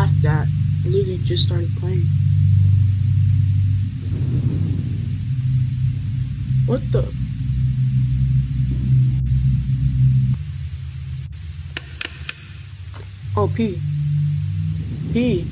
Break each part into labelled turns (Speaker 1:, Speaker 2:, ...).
Speaker 1: laughed at. Just started playing. What the? Oh, P. P.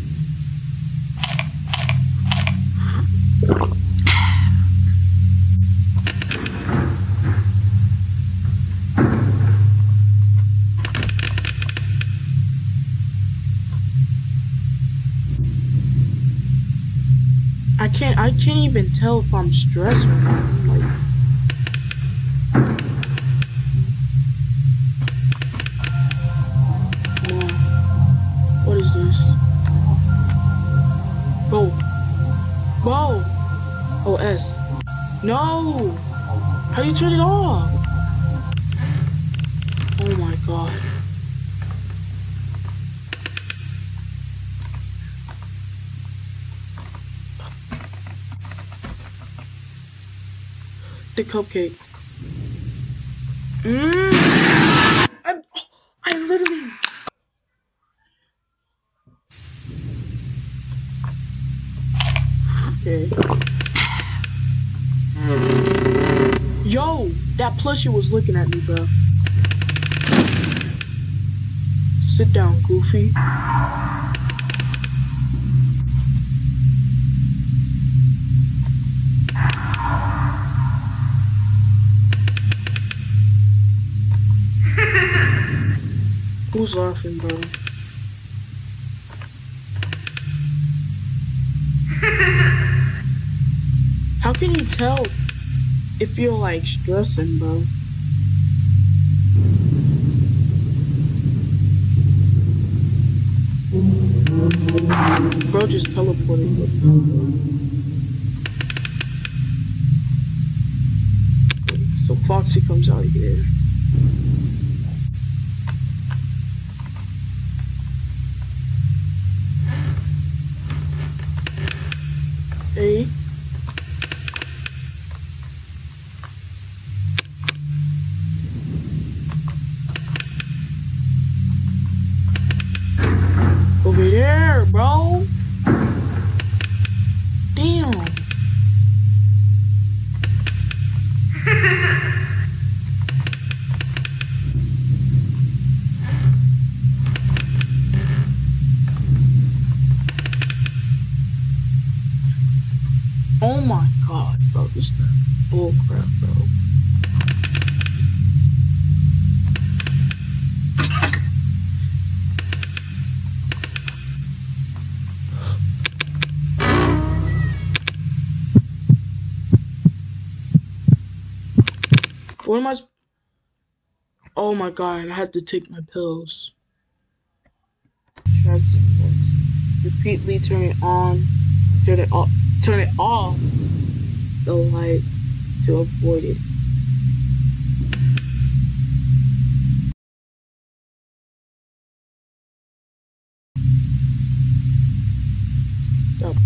Speaker 1: I can't even tell if I'm stressed or not. I'm like. What is this? Go. Go. Oh S. No! How do you turn it off? Oh my god. The cupcake. Mmm. I, oh, I literally. Okay. Yo, that plushie was looking at me, bro. Sit down, Goofy. Who's laughing, bro? How can you tell if you're like stressing, bro? Bro just teleported. So Foxy comes out here. Oh my god, bro, this is bull crap, bro. What am I? Oh my god, I had to take my pills. Repeatedly turn it on, turn it off, turn it off the light to avoid it. Stop.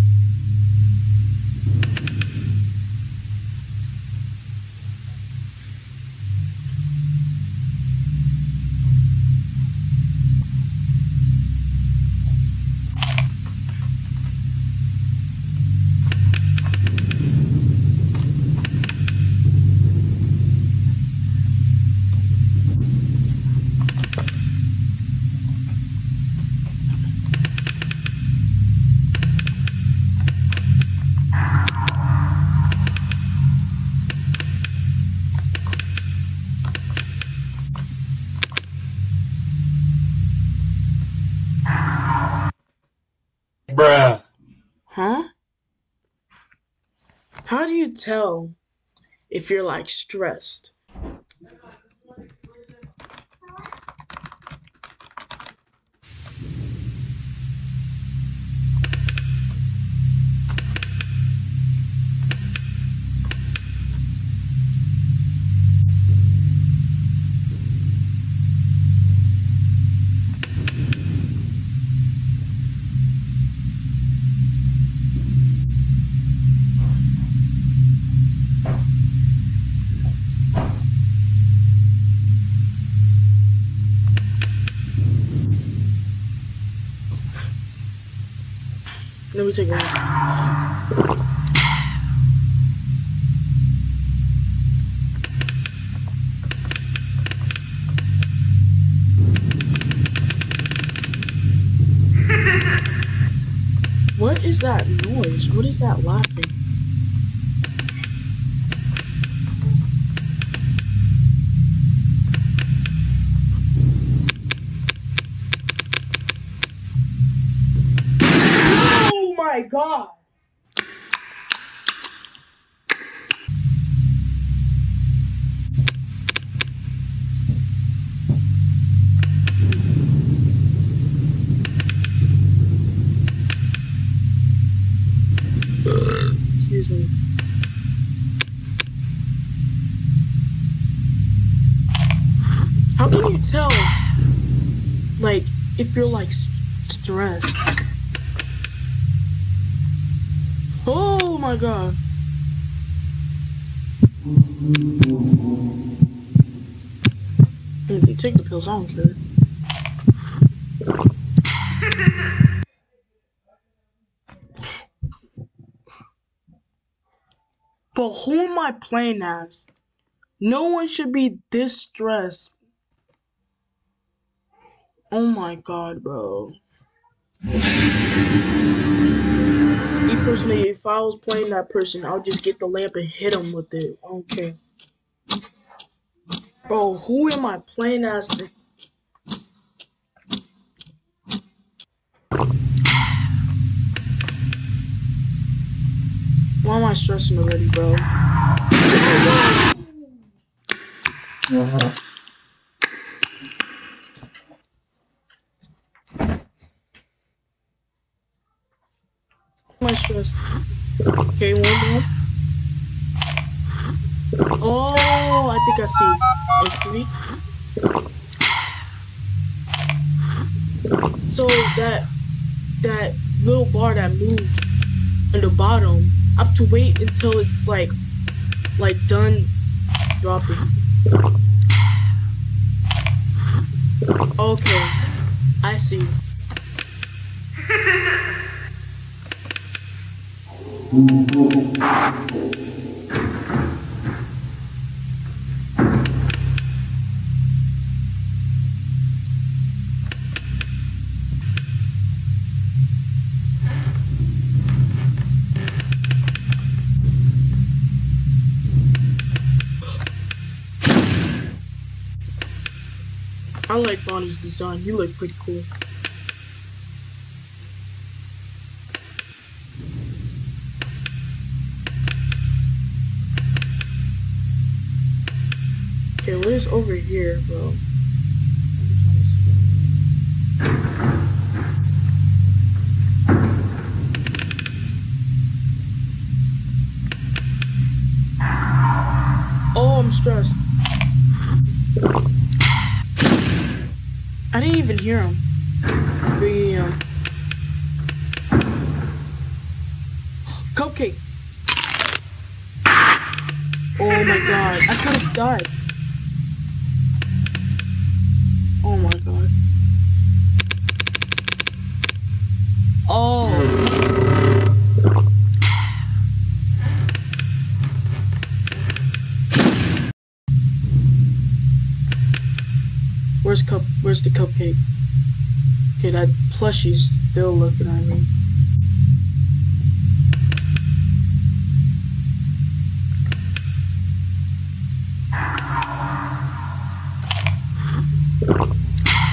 Speaker 2: Bruh.
Speaker 1: Huh? Tell if you're like stressed? What is that noise? What is that laughing? God! Excuse me. How can you tell, like, if you're like st- stressed? Oh my god. If you take the pills, I don't care. But who am I playing as? No one should be this stressed. Oh my god, bro. Me personally, if I was playing that person, I'll just get the lamp and hit him with it. I don't care. Bro, who am I playing as? Why am I stressing already, bro? Why am I stressed? Okay, one more. Oh, I think I see. And three. So that that little bar that moves on the bottom, I have to wait until it's like like done dropping. Okay, I see. I like Bonnie's design. He looked pretty cool. Over here, bro? Oh, I'm stressed. I didn't even hear him. Bam. Cupcake. Oh my god. I could have died. Oh. Where's cup? Where's the cupcake? Okay, that plushie's still looking at me.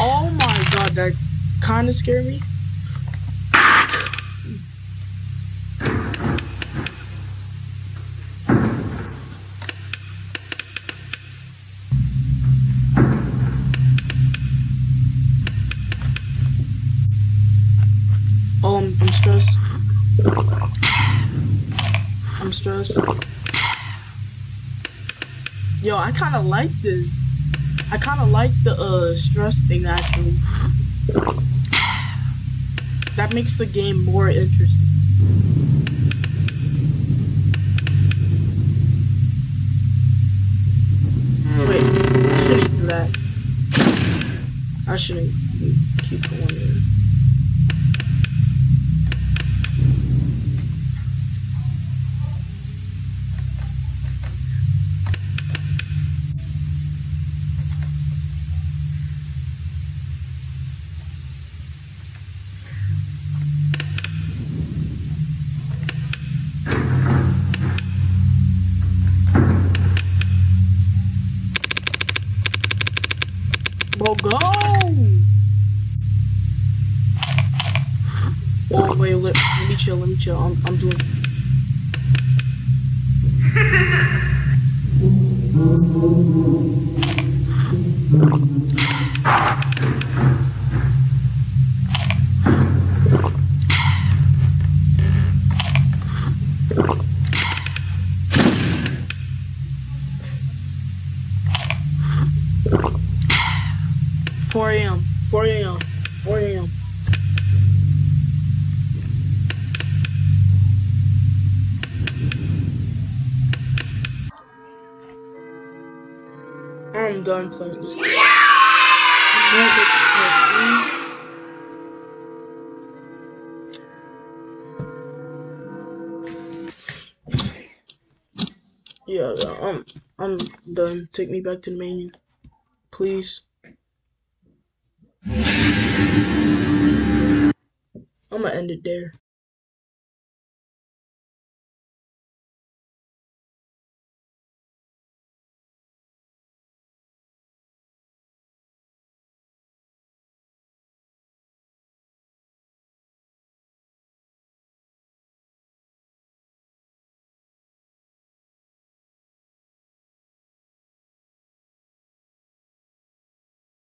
Speaker 1: Oh my god, that kind of scared me. I'm. Yo, I kind of like this. I kind of like the uh stress thing actually. That makes the game more interesting. Wait, I shouldn't do that. I shouldn't keep going there. Chill. I'm, I'm doing. I'm done playing this game. I'm gonna play. Yeah, yeah, I'm I'm done. Take me back to the menu, please. I'm gonna end it there.